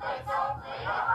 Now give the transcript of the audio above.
最终只有